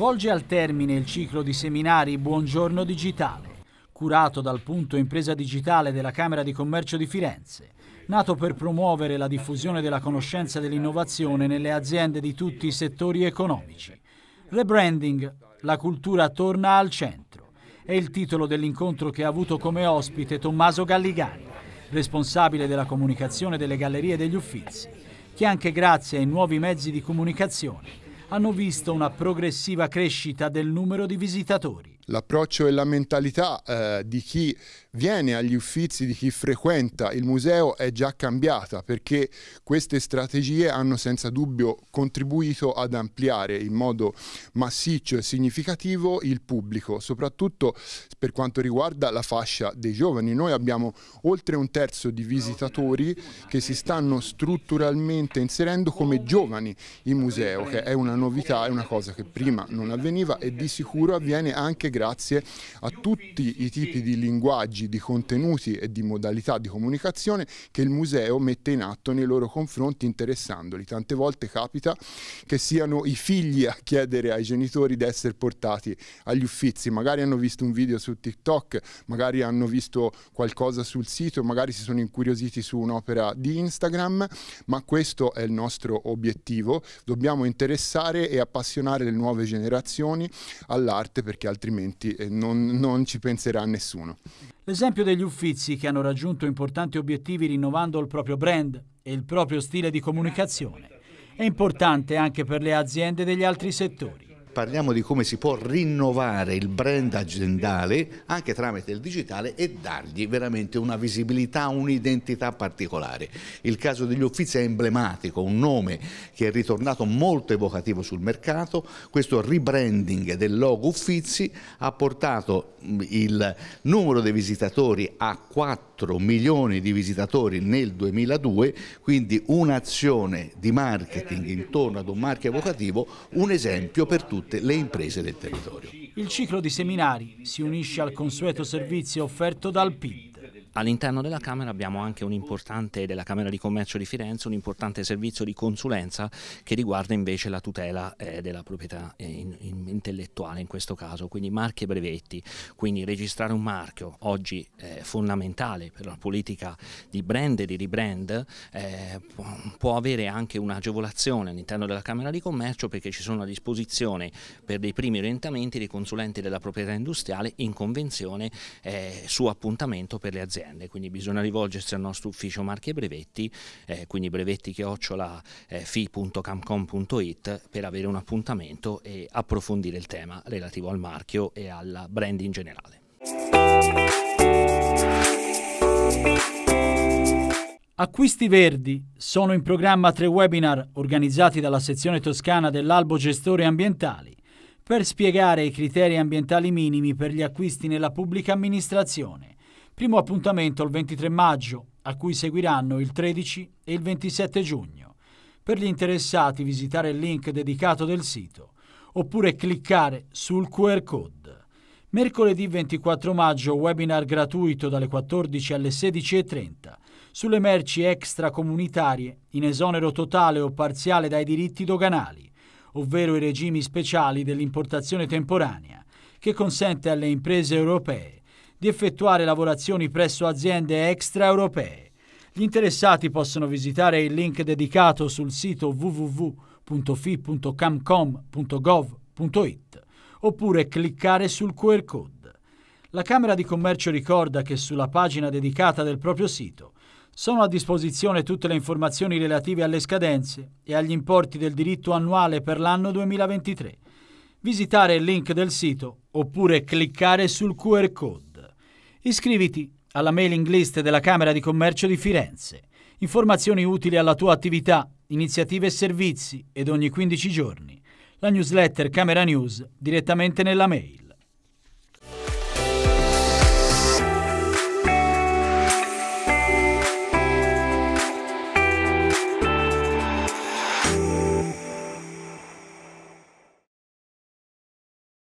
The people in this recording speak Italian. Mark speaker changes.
Speaker 1: volge al termine il ciclo di seminari Buongiorno Digitale, curato dal punto Impresa Digitale della Camera di Commercio di Firenze, nato per promuovere la diffusione della conoscenza e dell'innovazione nelle aziende di tutti i settori economici. Rebranding, la cultura torna al centro, è il titolo dell'incontro che ha avuto come ospite Tommaso Galligani, responsabile della comunicazione delle gallerie degli Uffizi, che anche grazie ai nuovi mezzi di comunicazione hanno visto una progressiva crescita del numero di visitatori.
Speaker 2: L'approccio e la mentalità eh, di chi viene agli uffizi, di chi frequenta il museo è già cambiata perché queste strategie hanno senza dubbio contribuito ad ampliare in modo massiccio e significativo il pubblico, soprattutto per quanto riguarda la fascia dei giovani. Noi abbiamo oltre un terzo di visitatori che si stanno strutturalmente inserendo come giovani in museo, che è una novità, è una cosa che prima non avveniva e di sicuro avviene anche grazie a tutti i tipi di linguaggi, di contenuti e di modalità di comunicazione che il museo mette in atto nei loro confronti interessandoli. Tante volte capita che siano i figli a chiedere ai genitori di essere portati agli uffizi, magari hanno visto un video su TikTok, magari hanno visto qualcosa sul sito, magari si sono incuriositi su un'opera di Instagram, ma questo è il nostro obiettivo, dobbiamo interessare e appassionare le nuove generazioni all'arte perché altrimenti altrimenti eh, non, non ci penserà nessuno.
Speaker 1: L'esempio degli Uffizi che hanno raggiunto importanti obiettivi rinnovando il proprio brand e il proprio stile di comunicazione è importante anche per le aziende degli altri settori
Speaker 3: parliamo di come si può rinnovare il brand aziendale anche tramite il digitale e dargli veramente una visibilità, un'identità particolare. Il caso degli Uffizi è emblematico, un nome che è ritornato molto evocativo sul mercato, questo rebranding del logo Uffizi ha portato il numero dei visitatori a 4 milioni di visitatori nel 2002, quindi un'azione di marketing intorno ad un marchio evocativo, un esempio per tutte le imprese del territorio.
Speaker 1: Il ciclo di seminari si unisce al consueto servizio offerto dal PID
Speaker 4: All'interno della Camera abbiamo anche un importante, della Camera di Commercio di Firenze, un importante servizio di consulenza che riguarda invece la tutela eh, della proprietà eh, in, in, intellettuale in questo caso, quindi marchi e brevetti, quindi registrare un marchio oggi è fondamentale per la politica di brand e di rebrand, eh, può avere anche un'agevolazione all'interno della Camera di Commercio perché ci sono a disposizione per dei primi orientamenti dei consulenti della proprietà industriale in convenzione eh, su appuntamento per le aziende aziende, quindi bisogna rivolgersi al nostro ufficio marchi e brevetti, eh, quindi brevetti chiocciola eh, per avere un appuntamento e approfondire il tema relativo al marchio e al brand in generale.
Speaker 1: Acquisti Verdi sono in programma tre webinar organizzati dalla sezione toscana dell'Albo Gestori Ambientali per spiegare i criteri ambientali minimi per gli acquisti nella pubblica amministrazione Primo appuntamento il 23 maggio, a cui seguiranno il 13 e il 27 giugno. Per gli interessati visitare il link dedicato del sito oppure cliccare sul QR code. Mercoledì 24 maggio webinar gratuito dalle 14 alle 16.30 sulle merci extracomunitarie in esonero totale o parziale dai diritti doganali, ovvero i regimi speciali dell'importazione temporanea, che consente alle imprese europee di effettuare lavorazioni presso aziende extraeuropee. Gli interessati possono visitare il link dedicato sul sito www.fi.camcom.gov.it oppure cliccare sul QR code. La Camera di Commercio ricorda che sulla pagina dedicata del proprio sito sono a disposizione tutte le informazioni relative alle scadenze e agli importi del diritto annuale per l'anno 2023. Visitare il link del sito oppure cliccare sul QR code. Iscriviti alla mailing list della Camera di Commercio di Firenze. Informazioni utili alla tua attività, iniziative e servizi ed ogni 15 giorni. La newsletter Camera News direttamente nella mail.